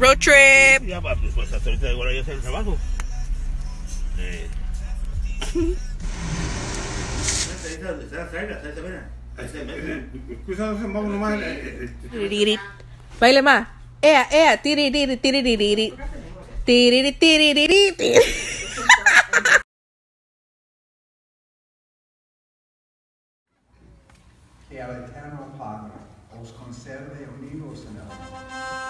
Road trip. Ya, pues hasta ahorita igual tiri, tiri, tiri, tiri, tiri, tiri, tiri, tiri. Que al eterno Padre os conserve unidos en el amor.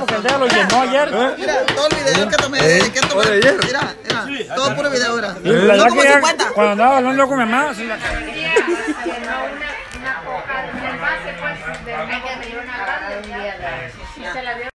lo llenó ayer. Mira, todo el video que tomé que tomé. Eh, mira, mira, todo puro video ahora. Eh, cuando andaba hablando con mi mamá, se